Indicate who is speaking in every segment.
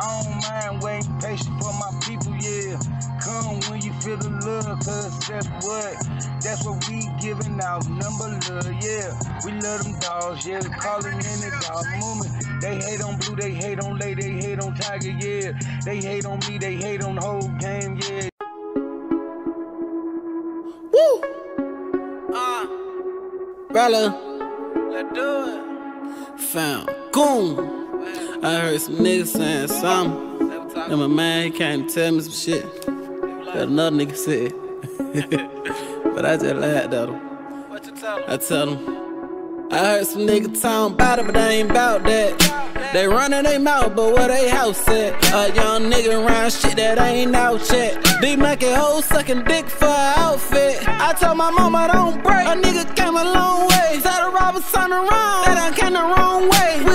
Speaker 1: I don't mind waiting patient for my people, yeah. Come when you feel the love, cause that's what, that's what we giving out. Number love, yeah. We love them dogs, yeah. Calling in the dog movement. They hate on blue, they hate on lay, they hate on tiger, yeah. They hate on me, they hate on the whole game, yeah.
Speaker 2: Woo! Uh, Brother.
Speaker 3: Let's do it.
Speaker 2: Found goon. I heard some niggas saying something. And my man came to tell me some shit that another nigga said. but I just laughed at him. I tell him. I heard some niggas talking about it, but they ain't about that. They running their mouth, but where they house at? A young nigga around shit that ain't out yet. Be making hoes sucking dick for an outfit. I told my mama I don't break. A nigga came a long way. The robbers turn around. They done came the wrong way.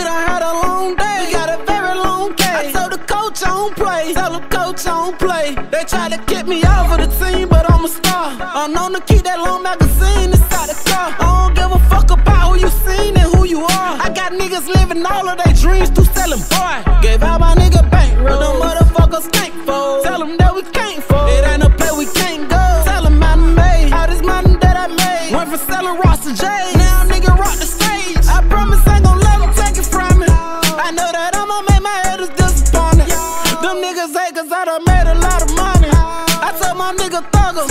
Speaker 2: I'm to keep that long magazine inside the car. I don't give a fuck about who you seen and who you are. I got niggas living all of their dreams through selling boy. Gave out my nigga bankroll. Them motherfuckers can't fold. Tell them that we can't fold. It ain't a play we can't go. Tell them I made all this money that I made. Went from selling Ross to J. Now nigga rock the stage. I promise I ain't gon' let them take it from me. I know that I'ma make my haters disappointed. Them niggas hate cause I done made a lot of money. I told my nigga thuggers,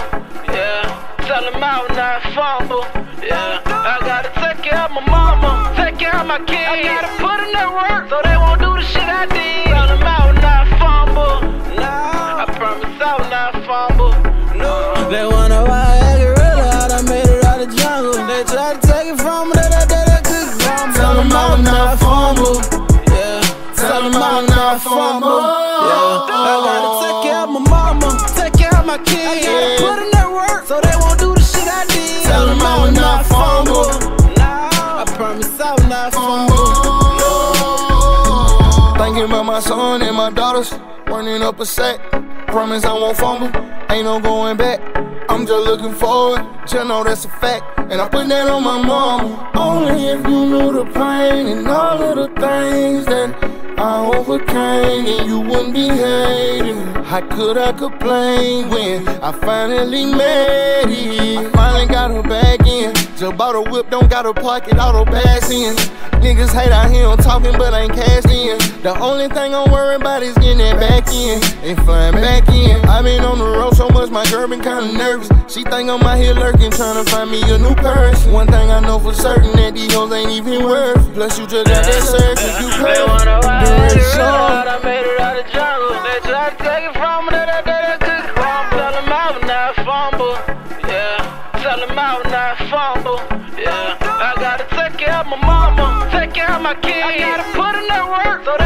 Speaker 3: fumble, yeah. Tell them I was not fumble, yeah. I gotta take care of my mama, take care of my kids. I gotta put in that work so they won't do the shit I did. Tell them I was not fumble, nah. I promise I was not fumble, no.
Speaker 2: They wonder why I get rid of how I made it out of jungle. They try to take it from me, that I did a good crumble. Tell them I was not fumble, yeah. Tell them I was not fumble, yeah. I gotta take care of my mama, take care of my kids. I gotta put in that work so they won't do the shit I did. Tell them I was not fumble, nah. I promise I was not fumble.
Speaker 4: Thinking about my son and my daughters, running up a sack. Promise I won't fumble, ain't no going back. I'm just looking forward, just know that's a fact. And I put that on my mama. If you knew the pain and all of the things that I overcame, and you wouldn't be hating. How could I complain when I finally made it? I finally got her back in. Just bought a whip, don't got a pocket, auto pass in. Niggas hate out here, I'm talking, but I ain't cashed in. The only thing I'm worried about is getting that back in and flying back in. I've been on the road so much, my been kinda nervous. She think I'm out here lurking, trying to find me a new person. One thing I know for certain that these hoes ain't even worth. Plus, you just got that surface, you curve.
Speaker 3: wanna why
Speaker 4: The
Speaker 3: I
Speaker 4: red
Speaker 3: get rid of
Speaker 4: song.
Speaker 3: how I made it out of jungle. They try to take it from me, that I did a good crumble. Tell them I fumble, yeah. Tell them I was not fumble, yeah. I gotta take care of my mama, take care of my kids. I gotta put in that work so they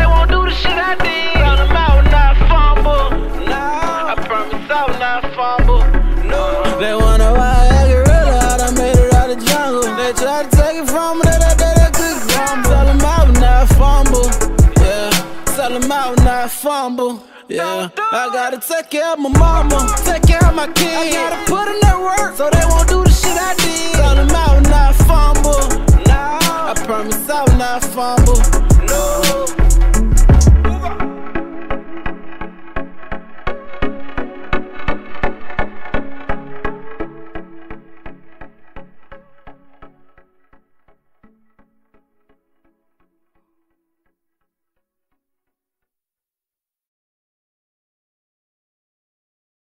Speaker 3: fumble.
Speaker 2: Yeah, I gotta take care of my mama, take care of my kids. I gotta put in that work so they won't do the shit I did. Tell them was not fumble.